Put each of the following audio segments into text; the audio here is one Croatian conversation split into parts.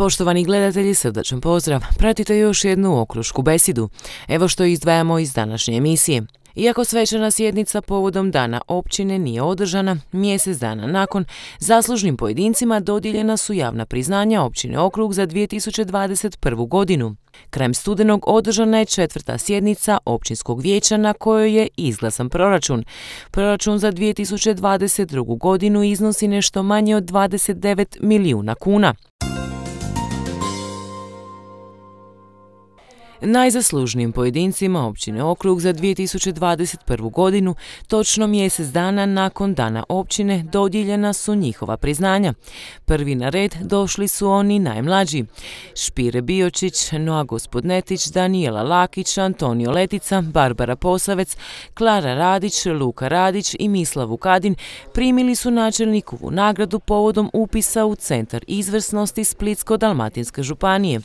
Poštovani gledatelji, srdačan pozdrav. Pratite još jednu okrušku besidu. Evo što izdvajamo iz današnje emisije. Iako svečana sjednica povodom dana općine nije održana, mjesec dana nakon, zaslužnim pojedincima dodijeljena su javna priznanja općine Okrug za 2021. godinu. Krajem studenog održana je četvrta sjednica općinskog vijeća na kojoj je izglasan proračun. Proračun za 2022. godinu iznosi nešto manje od 29 milijuna kuna. Najzaslužnijim pojedincima općine Okrug za 2021. godinu, točno mjesec dana nakon dana općine, dodijeljena su njihova priznanja. Prvi na red došli su oni najmlađi. Špire Biočić, Noa Gospodnetić, Danijela Lakić, Antonio Letica, Barbara Posavec, Klara Radić, Luka Radić i Mislav Vukadin primili su načelnikovu nagradu povodom upisa u Centar izvrsnosti Splitsko-Dalmatinske županije.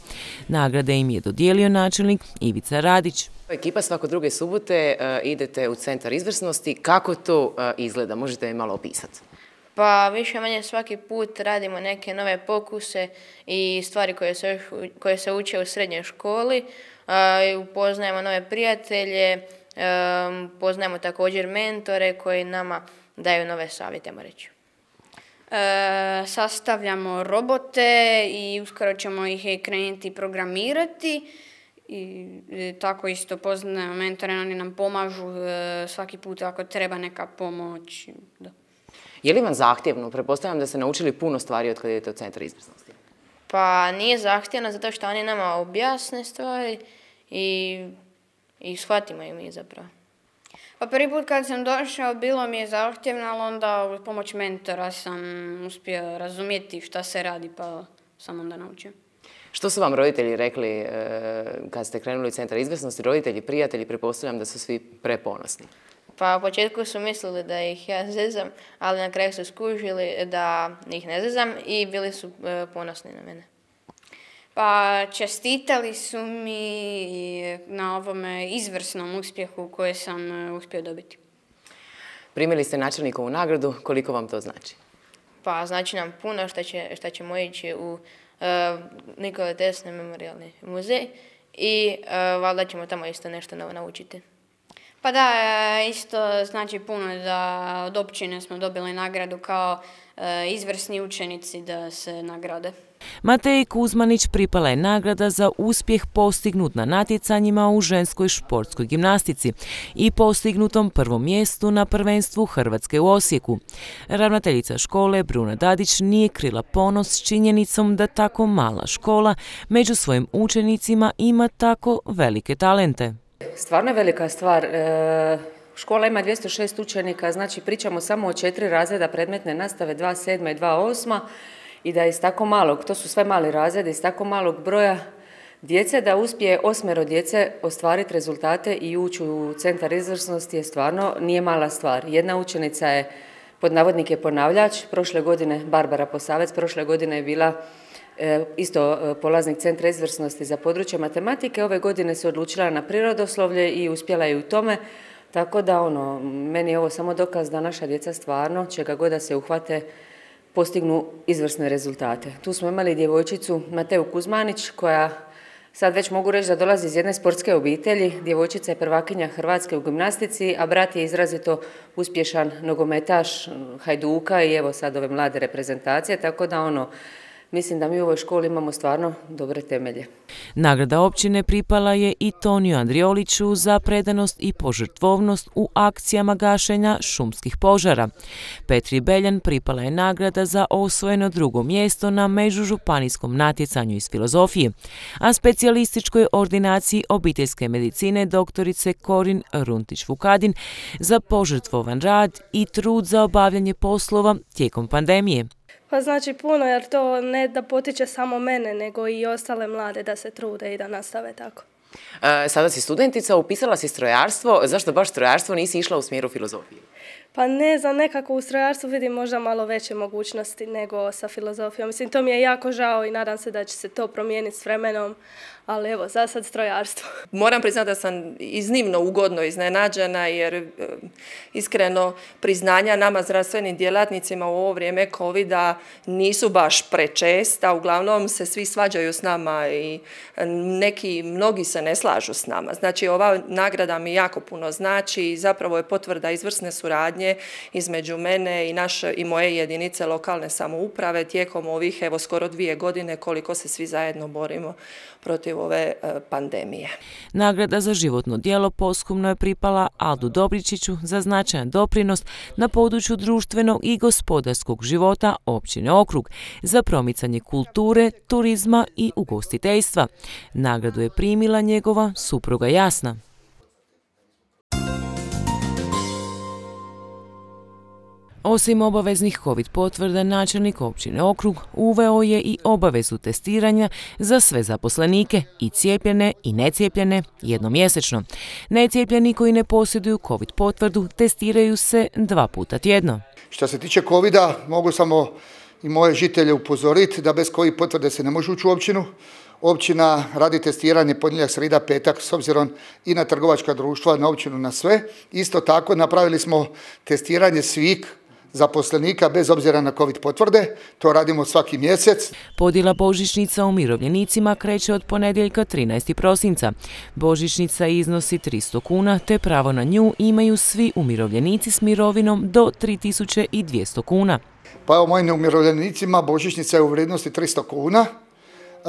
Nagrade im je dodijelio načelnik Ivica Radić. Ekipa svako druge subote e, idete u centar izvrsnosti. Kako to e, izgleda? Možete mi malo opisati? Pa više manje svaki put radimo neke nove pokuse i stvari koje se, koje se uče u srednjoj školi. E, upoznajemo nove prijatelje, poznajemo također mentore koji nama daju nove savjete, reći. sastavljamo robote i uskoro ćemo ih krenuti programirati i tako isto poznajemo mentore, oni nam pomažu e, svaki put ako treba neka pomoć. Da. Je li vam zahtjevno? Prepostavljam da ste naučili puno stvari od kada idete u centar izvrsnosti. Pa nije zahtjevno zato što oni nama objasne stvari i, i shvatimo i mi zapravo. Pa prvi put kad sam došao bilo mi je zahtjevno, ali onda uz pomoć mentora sam uspio razumjeti šta se radi pa sam onda naučio. Što su vam roditelji rekli e, kad ste krenuli u centar izvrsnosti? Roditelji, prijatelji, prepostavljam da su svi preponosni. Pa u početku su mislili da ih ja zezam, ali na kraju su skužili da ih ne zezam i bili su e, ponosni na mene. Pa čestitali su mi na ovom izvrsnom uspjehu koje sam e, uspio dobiti. Primili ste načelnikovu nagradu, koliko vam to znači? Pa znači nam puno što, će, što ćemo ići u uh, Nikola Tesla memorialni muzej i uh, valjda ćemo tamo isto nešto novo naučiti. Pa da, e, isto znači puno da od općine smo dobili nagradu kao izvrsni učenici da se nagrade. Matej Kuzmanić pripala je nagrada za uspjeh postignut na natjecanjima u ženskoj športskoj gimnastici i postignutom prvom mjestu na prvenstvu Hrvatske u Osijeku. Ravnateljica škole Bruna Dadić nije krila ponos s činjenicom da tako mala škola među svojim učenicima ima tako velike talente. Stvarno je velika stvar. E, škola ima 206 učenika, znači pričamo samo o četiri razreda predmetne nastave, 2.7. i 2.8 i da iz tako malog, to su sve mali razredi, iz tako malog broja djece da uspije osmero djece ostvariti rezultate i ući u centar izvrsnosti je stvarno nije mala stvar. Jedna učenica je pod navodnike ponavljač, prošle godine Barbara Posavec, prošle godine je bila e, isto e, polaznik centra izvrsnosti za područje matematike, ove godine se odlučila na prirodoslovlje i uspjela je u tome, tako da ono, meni je ovo samo dokaz da naša djeca stvarno, čega god da se uhvate, postignu izvrsne rezultate. Tu smo imali djevojčicu Mateu Kuzmanić koja sad već mogu reći da dolazi iz jedne sportske obitelji. Djevojčica je prvakinja Hrvatske u gimnastici, a brat je izrazito uspješan nogometaš Hajduka i evo sad ove mlade reprezentacije, tako da ono, mislim da mi u ovoj školi imamo stvarno dobre temelje. Nagrada općine pripala je i Toniju Andrioliću za predanost i požrtvovnost u akcijama gašenja šumskih požara. Petri Beljan pripala je nagrada za osvojeno drugo mjesto na međužupanijskom natjecanju iz filozofije, a specijalističkoj ordinaciji obiteljske medicine doktorice Korin Runtić-Vukadin za požrtvovan rad i trud za obavljanje poslova tijekom pandemije. Pa znači puno jer to ne da potiče samo mene nego i ostale mlade da se trude i da nastave tako. E, sada si studentica, upisala si strojarstvo. Zašto baš strojarstvo nisi išla u smjeru filozofije? Pa ne znam, nekako u strojarstvu vidim možda malo veće mogućnosti nego sa filozofijom. Mislim, to mi je jako žao i nadam se da će se to promijeniti s vremenom. ali evo, za sad strojarstvo. Moram priznati da sam iznimno ugodno iznenađena jer e, iskreno priznanja nama zdravstvenim djelatnicima u ovo vrijeme covid nisu baš prečesta, uglavnom se svi svađaju s nama i neki, mnogi se ne slažu s nama. Znači ova nagrada mi jako puno znači i zapravo je potvrda izvrsne suradnje između mene i naše i moje jedinice lokalne samouprave tijekom ovih evo skoro dvije godine koliko se svi zajedno borimo protiv ove e, pandemije. Nagrada za životno djelo poskumno je pripala Aldu Dobričiću za značajan doprinos na području društvenog i gospodarskog života općine Okrug za promicanje kulture, turizma i ugostiteljstva. Nagradu je primila njegova supruga Jasna. Osim obaveznih COVID potvrda, načelnik općine Okrug uveo je i obavezu testiranja za sve zaposlenike, i cijepljene i necijepljene, jednomjesečno. Necijepljeni koji ne posjeduju COVID potvrdu testiraju se dva puta tjedno. Što se tiče covid mogu samo i moje žitelje upozoriti da bez COVID potvrde se ne može ući u općinu. Općina radi testiranje ponedjeljak, sreda, petak s obzirom i na trgovačka društva, na općinu, na sve. Isto tako napravili smo testiranje svih zaposlenika bez obzira na COVID potvrde. To radimo svaki mjesec. Podjela božićnica umirovljenicima kreće od ponedjeljka 13. prosinca. Božićnica iznosi 300 kuna, te pravo na nju imaju svi umirovljenici s mirovinom do 3200 kuna. Pa evo mojim umirovljenicima božićnica je u vrijednosti 300 kuna. E,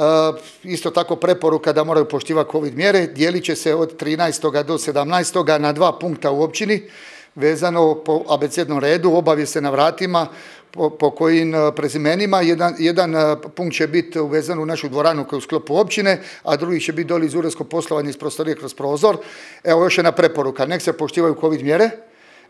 isto tako preporuka da moraju poštivati COVID mjere. Dijelit će se od 13. do 17. na dva punkta u općini vezano po abecednom redu, obavijeste na vratima po, kojim e, prezimenima. Jedan, e, punkt će biti uvezan u našu dvoranu koja je u sklopu općine, a drugi će biti doli iz uredskog poslovanja iz prostorije kroz prozor. Evo još jedna preporuka, nek se poštivaju COVID mjere,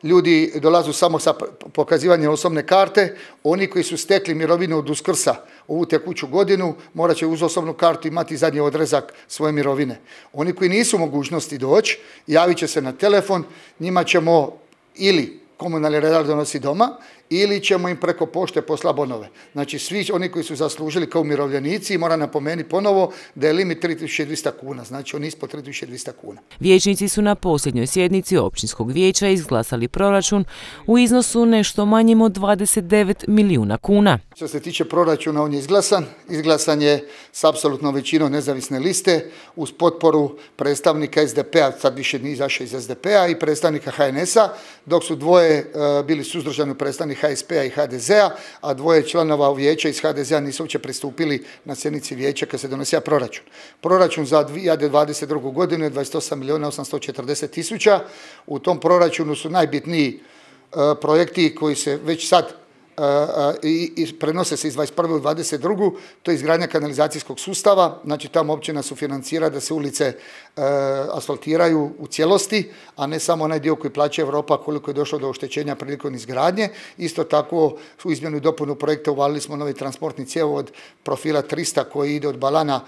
ljudi dolazu samo sa pokazivanjem osobne karte, oni koji su stekli mirovinu od uskrsa ovu tekuću godinu morat će uz osobnu kartu imati zadnji odrezak svoje mirovine. Oni koji nisu mogućnosti doći, javit će se na telefon, njima ćemo ili komunalni redar donosi doma ili ćemo im preko pošte posla bonove. Znači svi oni koji su zaslužili kao umirovljenici mora napomenuti ponovo da je limit 3200 kuna, znači oni ispod 3200 kuna. Vijećnici su na posljednjoj sjednici općinskog vijeća izglasali proračun u iznosu nešto manjim od 29 milijuna kuna. Što se tiče proračuna, on je izglasan. Izglasan je s apsolutnom većinom nezavisne liste uz potporu predstavnika SDP-a, sad više nije izašao iz SDP-a i predstavnika HNS-a, dok su dvoje e, bili suzdržani predstavnik HSP-a i HDZ-a, a dvoje članova vijeća iz HDZ-a nisu uopće pristupili na sjednici vijeća kad se donosija proračun. Proračun za 2022. godinu je 28 milijuna 840 tisuća. U tom proračunu su najbitniji e, projekti koji se već sad i prenose se iz 21. u 22. To je izgradnja kanalizacijskog sustava, znači tamo općina sufinancira da se ulice e, asfaltiraju u cijelosti, a ne samo onaj dio koji plaća Europa koliko je došlo do oštećenja prilikom izgradnje. Isto tako u izmjenu i dopunu projekta uvalili smo novi transportni cjevovod profila 300 koji ide od Balana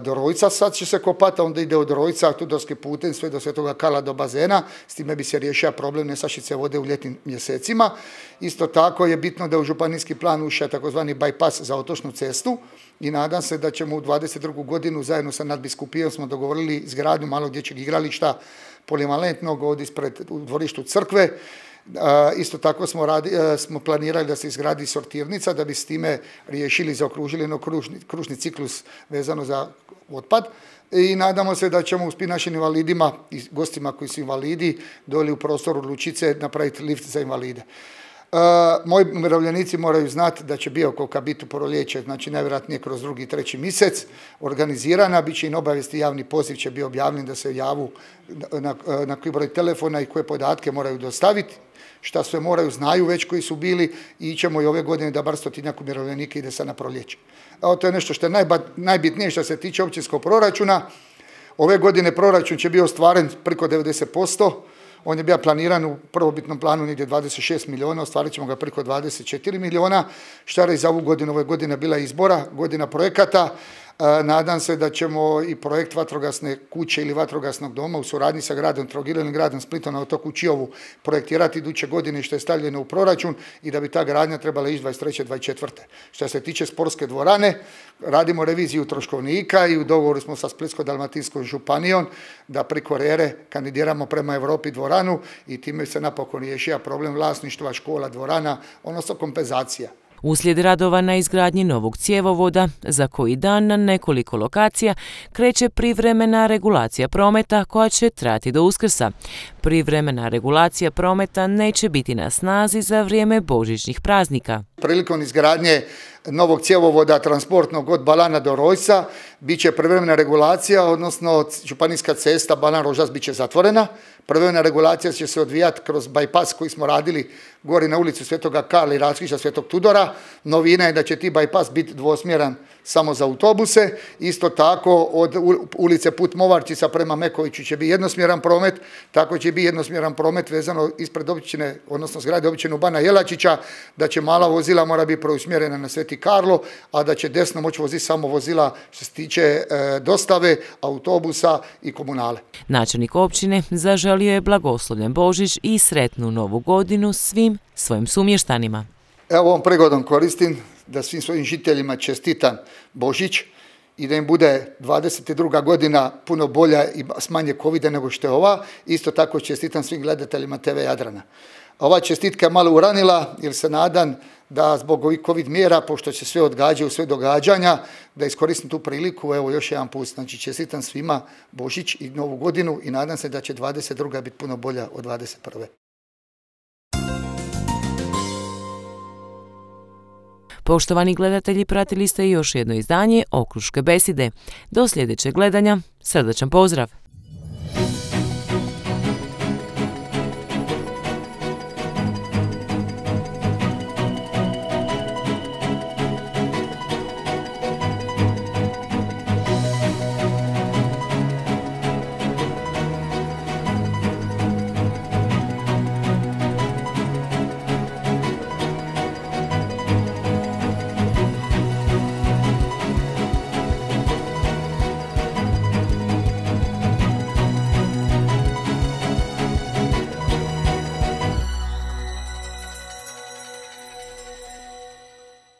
do Rojca sad će se kopati, onda ide od Rojca Tudorski putem sve do Svetoga Kala do bazena, s time bi se riješio problem nesašice vode u ljetnim mjesecima. Isto tako je bitno da u županijski plan ušao takozvani bypass za otočnu cestu i nadam se da ćemo u 22. godinu zajedno sa nadbiskupijom smo dogovorili izgradnju malog dječjeg igrališta polivalentnog od ispred u dvorištu crkve Isto tako smo, radi, e, smo planirali da se izgradi sortirnica da bi s time riješili, zaokružili no kružni, kružni ciklus vezano za otpad i nadamo se da ćemo uspjeti našim invalidima i gostima koji su invalidi doli u prostoru Lučice napraviti lift za invalide. Uh, moji umirovljenici moraju znati da će Biokovka biti u proljeće, znači najvjerojatnije kroz drugi i treći mjesec organizirana, bit će i obavijesti javni poziv će biti objavljen da se javu na, na, na koji broj telefona i koje podatke moraju dostaviti šta sve moraju, znaju već koji su bili i ćemo i ove godine da bar stotinjak umirovljenika ide sad na proljeće. Evo to je nešto što je najbitnije što se tiče općinskog proračuna. Ove godine proračun će biti ostvaren preko 90%, on je bio planiran u prvobitnom planu negdje 26 milijuna, ostvarit ćemo ga preko 24 milijuna. Šta je za ovu godinu, ove godine bila izbora, godina projekata, Nadam se da ćemo i projekt vatrogasne kuće ili vatrogasnog doma u suradnji sa gradom Trogirom i gradom Splitom na otoku Čijovu projektirati iduće godine što je stavljeno u proračun i da bi ta gradnja trebala ići 23. 24. Što se tiče sportske dvorane, radimo reviziju troškovnika i u dogovoru smo sa Splitsko-Dalmatinskom županijom da preko RERE kandidiramo prema Europi dvoranu i time se napokon riješija problem vlasništva škola, dvorana, odnosno kompenzacija. Uslijed radova na izgradnji novog cjevovoda, za koji dan na nekoliko lokacija kreće privremena regulacija prometa koja će trati do uskrsa. Privremena regulacija prometa neće biti na snazi za vrijeme božićnih praznika. Prilikom izgradnje novog cjevovoda transportnog od Balana do Rojsa bit će privremena regulacija, odnosno županijska cesta Balan-Rožas bit će zatvorena. Privremena regulacija će se odvijati kroz bajpas koji smo radili gori na ulicu Svetoga Karla i raskriža Svetog Tudora. Novina je da će ti bajpas biti dvosmjeran samo za autobuse. Isto tako od ulice Put Movarčica prema Mekoviću će biti jednosmjeran promet, tako će biti jednosmjeran promet vezano ispred općine, odnosno zgrade općine Bana Jelačića, da će mala vozila mora biti preusmjerena na Sveti Karlo, a da će desno moći voziti samo vozila što se tiče e, dostave, autobusa i komunale. Načelnik općine zaželio je blagoslovljen Božić i sretnu novu godinu svim svojim sumještanima. Evo ovom prigodom koristim da svim svojim žiteljima čestitam Božić i da im bude 22. godina puno bolja i s manje covid nego što je ova. Isto tako čestitam svim gledateljima TV Jadrana. Ova čestitka je malo uranila jer se nadam da zbog ovih covid mjera, pošto se sve odgađaju, sve događanja, da iskoristim tu priliku, evo još jedan put, znači čestitam svima Božić i Novu godinu i nadam se da će 22. biti puno bolja od 21. Poštovani gledatelji, pratili ste još jedno izdanje Okruške beside. Do sljedećeg gledanja, srdačan pozdrav!